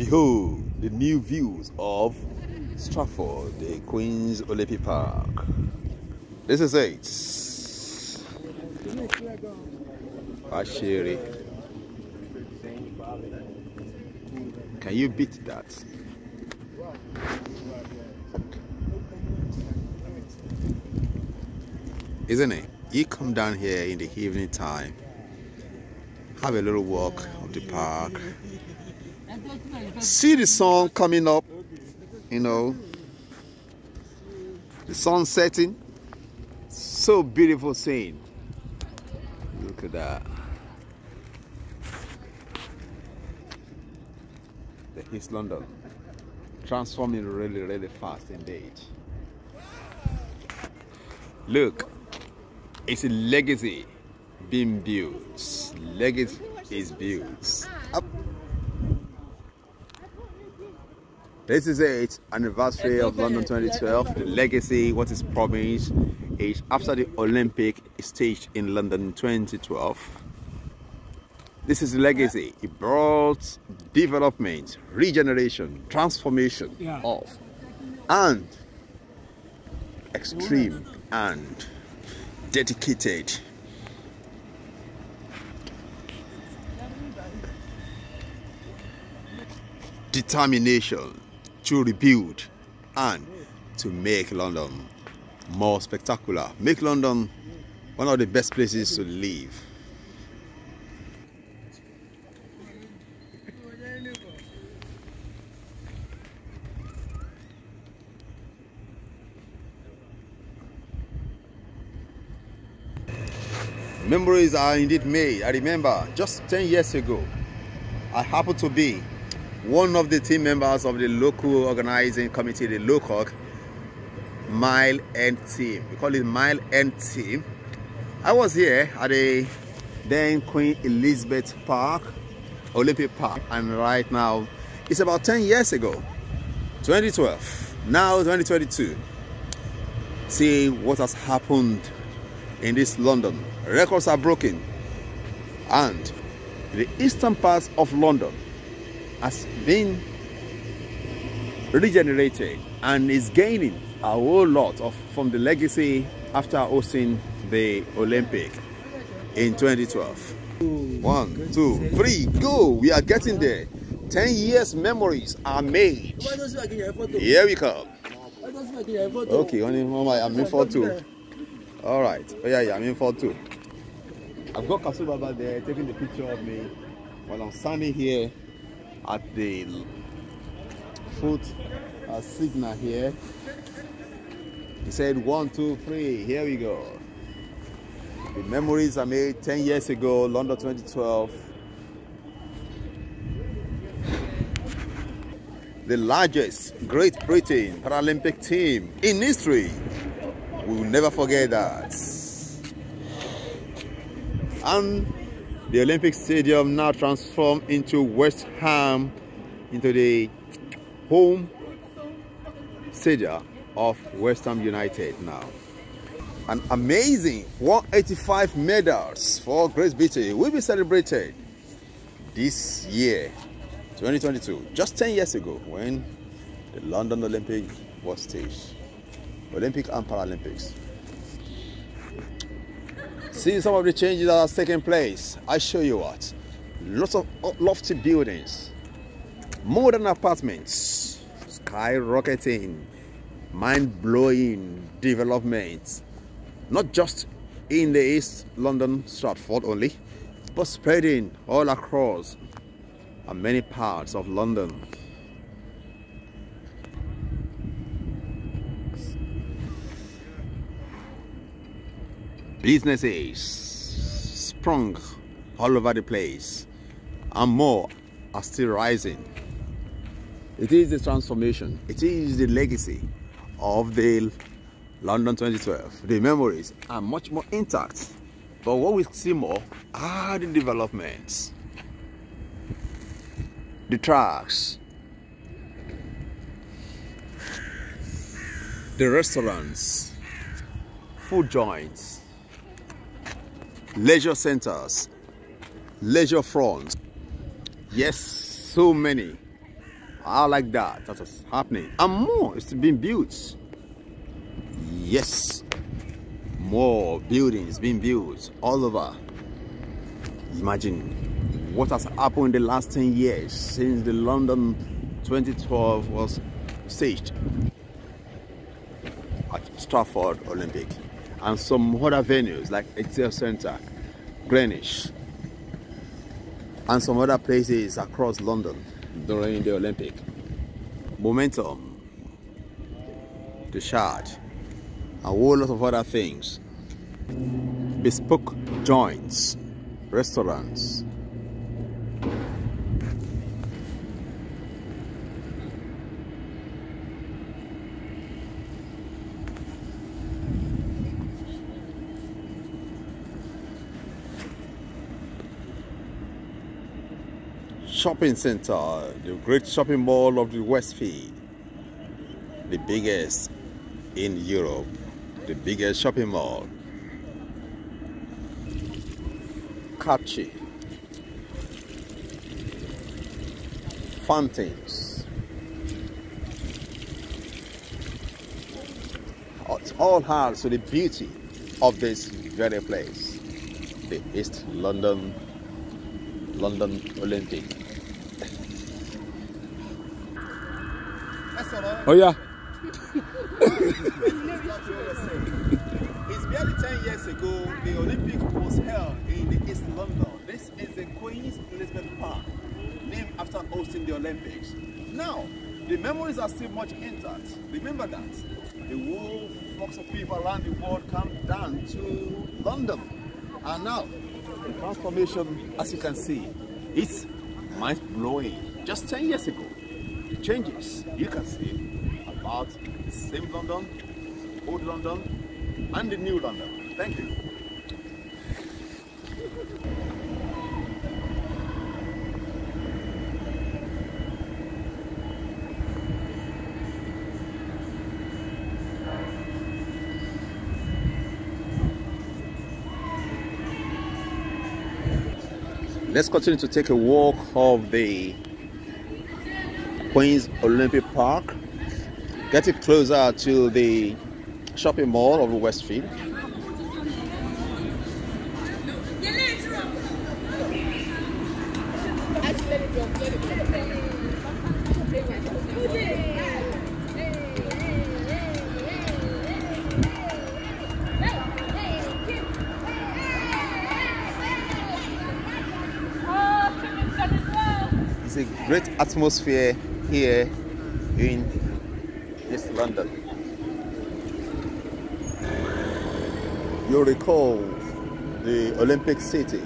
Behold the new views of Stratford, the Queen's Olympic Park. This is it. Ashiri. Can you beat that? Isn't it? You come down here in the evening time, have a little walk of the park, see the sun coming up, you know, the sun setting. So beautiful scene. Look at that. The East London transforming really, really fast indeed. Look, it's a legacy being built. Legacy is built. Up. This is it, anniversary of London 2012. The legacy, what is promised, is after the Olympic stage in London 2012. This is the legacy. It brought development, regeneration, transformation Yeah. of, and extreme and dedicated determination to rebuild and to make London more spectacular. Make London one of the best places to live. Memories are indeed made. I remember just 10 years ago, I happened to be one of the team members of the local organizing committee, the LOCOG Mile End Team. We call it Mile End Team. I was here at the then Queen Elizabeth Park, Olympic Park, and right now it's about 10 years ago, 2012. Now 2022. See what has happened in this London. Records are broken, and the eastern part of London has been regenerated and is gaining a whole lot of from the legacy after hosting the Olympic in 2012. One, two, three, go! We are getting there. 10 years memories are made. Here we come. Okay, only I'm in for two. All right. Oh, yeah, yeah, I'm in for two. I've got Kasu Baba there taking the picture of me while I'm standing here at the foot uh, signal here. He said one, two, three. Here we go. The memories I made 10 years ago, London 2012. The largest Great Britain Paralympic team in history. We will never forget that. And the Olympic Stadium now transformed into West Ham, into the home stadium of West Ham United now. An amazing 185 medals for Great Britain will be celebrated this year, 2022, just 10 years ago when the London Olympic was staged. Olympic and Paralympics. See some of the changes that have taken place. I show you what. Lots of uh, lofty buildings, modern apartments, skyrocketing, mind-blowing developments. Not just in the East London Stratford only, but spreading all across and many parts of London. Businesses sprung all over the place and more are still rising. It is the transformation it is the legacy of the london 2012 the memories are much more intact but what we see more are the developments. The tracks. The restaurants. Food joints leisure centers, leisure fronts. Yes, so many I like that. That is happening. And more is being built. Yes. More buildings being built all over. Imagine what has happened in the last 10 years since the London 2012 was staged at Stratford Olympic and some other venues like Excel Center, Greenwich, and some other places across London during the Olympic. Momentum, the Shard, a whole lot of other things. Bespoke joints, restaurants, shopping center, the great shopping mall of the Westfield, the biggest in Europe, the biggest shopping mall. Cartier, fountains. It all adds to the beauty of this very place, the East London London Olympic. Oh yeah. it's barely 10 years ago the Olympic was held in the East London. This is the Queen's Elizabeth Park, named after hosting the Olympics. Now, the memories are still much intact. Remember that. The whole flocks of people around the world come down to London. And now, the transformation, as you can see, it's mind-blowing. Just 10 years ago, changes you can see about the same London, old London, and the new London. Thank you. Let's continue to take a walk of the Queen's Olympic Park, getting closer to the shopping mall of Westfield. It's a great atmosphere here in East London. You recall the Olympic City